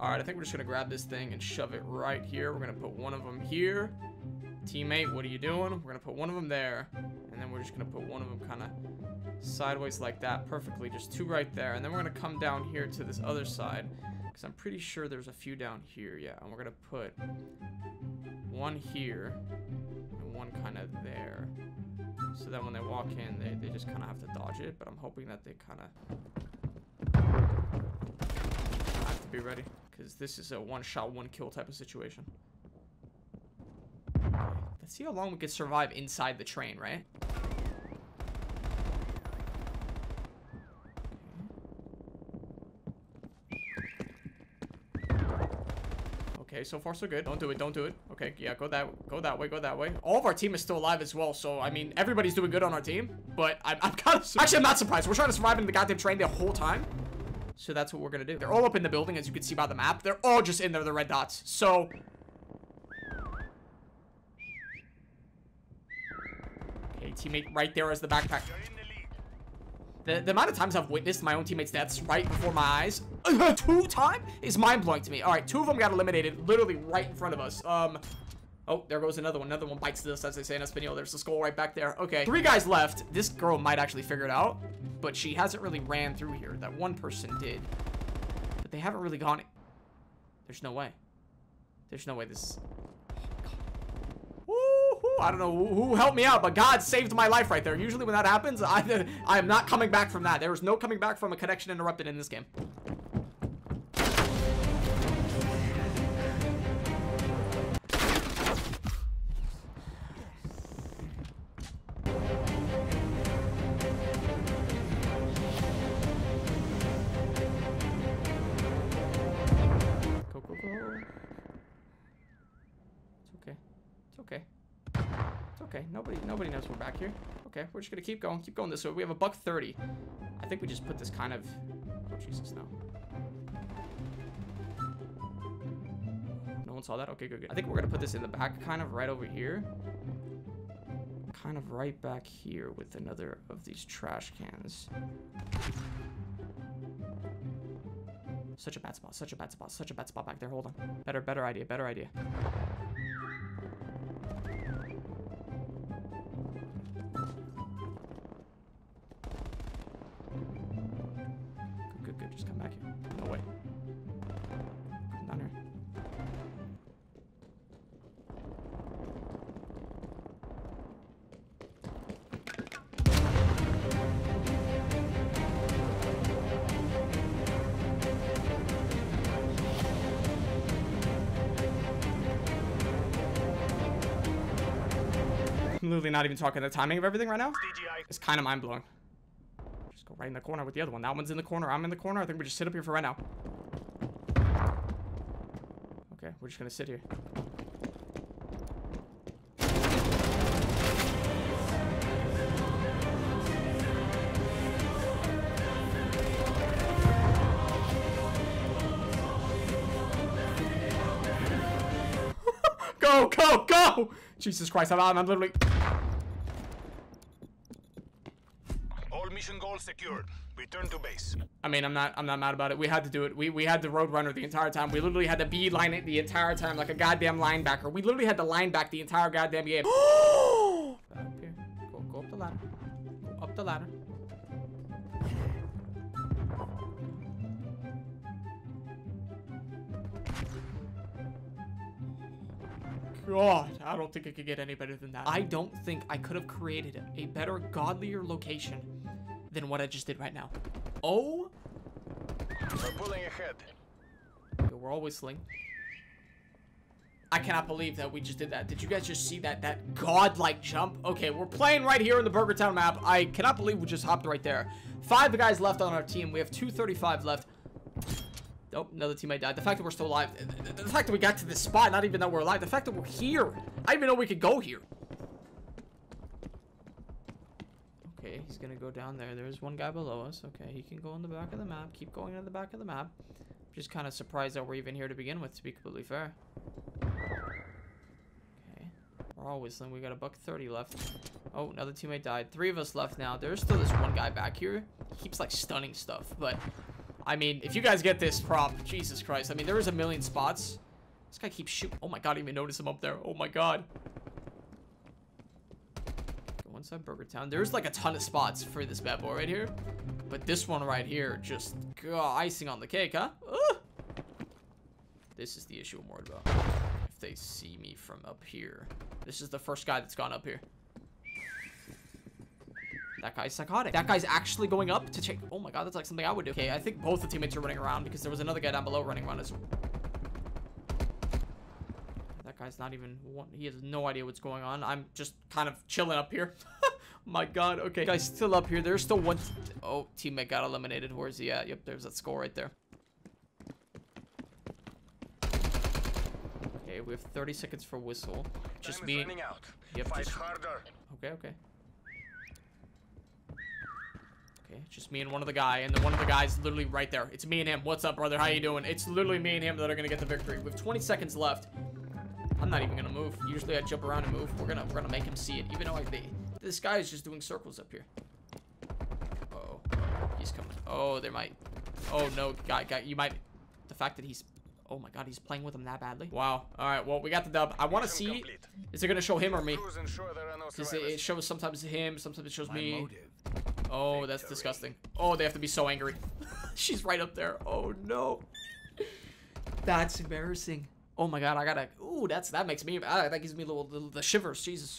All right, I think we're just gonna grab this thing and shove it right here. We're gonna put one of them here. Teammate, what are you doing? We're gonna put one of them there, and then we're just gonna put one of them kind of sideways like that, perfectly. Just two right there, and then we're gonna come down here to this other side, because I'm pretty sure there's a few down here. Yeah, and we're gonna put one here and one kind of there, so that when they walk in, they they just kind of have to dodge it. But I'm hoping that they kind of have to be ready, because this is a one-shot, one-kill type of situation. Let's see how long we can survive inside the train, right? Okay, so far so good. Don't do it, don't do it. Okay, yeah, go that go that way, go that way. All of our team is still alive as well, so I mean everybody's doing good on our team. But I'm, I'm kind of actually I'm not surprised. We're trying to survive in the goddamn train the whole time. So that's what we're gonna do. They're all up in the building, as you can see by the map. They're all just in there, the red dots. So Okay, teammate right there as the backpack. The, the amount of times I've witnessed my own teammates' deaths right before my eyes, two time is mind-blowing to me. All right, two of them got eliminated literally right in front of us. Um, oh, there goes another one. Another one bites this, as they say in Espanol. There's the skull right back there. Okay, three guys left. This girl might actually figure it out, but she hasn't really ran through here. That one person did, but they haven't really gone. There's no way. There's no way this. Oh, I don't know who, who helped me out, but God saved my life right there. Usually when that happens, I, I am not coming back from that. There is no coming back from a connection interrupted in this game. It's okay. It's okay. Nobody nobody knows we're back here. Okay, we're just gonna keep going. Keep going this way. We have a buck 30. I think we just put this kind of... Oh, Jesus, no. No one saw that? Okay, good, good. I think we're gonna put this in the back, kind of right over here. Kind of right back here with another of these trash cans. Such a bad spot, such a bad spot, such a bad spot back there. Hold on. Better, better idea, better idea. Just come back here. No way. Come down here. I'm literally not even talking the timing of everything right now. It's kind of mind blowing. Just go right in the corner with the other one. That one's in the corner. I'm in the corner. I think we just sit up here for right now. Okay, we're just gonna sit here. go, go, go! Jesus Christ, I'm, I'm literally... All mission goals secured. Return to base. I mean, I'm not, I'm not mad about it. We had to do it. We, we had the Roadrunner the entire time. We literally had to beeline it the entire time like a goddamn linebacker. We literally had to line back the entire goddamn game. Back up here. Go, go up the ladder. Go up the ladder. God, I don't think it could get any better than that. I don't think I could have created a better, godlier location than what I just did right now. Oh, We're pulling ahead. Yo, we're all whistling. I cannot believe that we just did that. Did you guys just see that that godlike jump? Okay, we're playing right here in the Burger Town map. I cannot believe we just hopped right there. Five guys left on our team. We have 235 left. Oh, another teammate died. The fact that we're still alive. The, the- the fact that we got to this spot, not even that we're alive. The fact that we're here. I didn't even know we could go here. Okay, he's gonna go down there. There's one guy below us. Okay, he can go in the back of the map. Keep going in the back of the map. I'm Just kind of surprised that we're even here to begin with, to be completely fair. Okay. We're all whistling. We got a buck 30 left. Oh, another teammate died. Three of us left now. There's still this one guy back here. He keeps, like, stunning stuff, but... I mean, if you guys get this prop, Jesus Christ. I mean, there is a million spots. This guy keeps shooting. Oh my god, I didn't even notice him up there. Oh my god. Inside Burger Town. There's like a ton of spots for this bad boy right here. But this one right here, just God, icing on the cake, huh? Ugh. This is the issue I'm worried about. If they see me from up here. This is the first guy that's gone up here. That guy's psychotic. That guy's actually going up to check. Oh my god, that's like something I would do. Okay, I think both the teammates are running around because there was another guy down below running around as well. That guy's not even one. He has no idea what's going on. I'm just kind of chilling up here. my god, okay. Guy's still up here. There's still one. Oh, teammate got eliminated. Where's he at? Uh, yep, there's that score right there. Okay, we have 30 seconds for whistle. Just Time me. running out. Yep, Fight just- harder. Okay, okay. Okay, just me and one of the guy, and then one of the guys literally right there. It's me and him. What's up, brother? How you doing? It's literally me and him that are gonna get the victory. We have 20 seconds left. I'm not even gonna move. Usually I jump around and move. We're gonna we're gonna make him see it, even though I, they, this guy is just doing circles up here. Uh oh, he's coming. Oh, there might. Oh no, guy, guy, you might. The fact that he's. Oh my god, he's playing with him that badly. Wow. All right, well we got the dub. I want to see. complete. Is it gonna show him or me? Crews ensure there are no Because it, it shows sometimes him, sometimes it shows My me. motive. Oh, that's Victory. disgusting. Oh, they have to be so angry. She's right up there. Oh no. That's embarrassing. Oh my god, I gotta. Ooh, that's that makes me. that gives me a little, little the shivers. Jesus.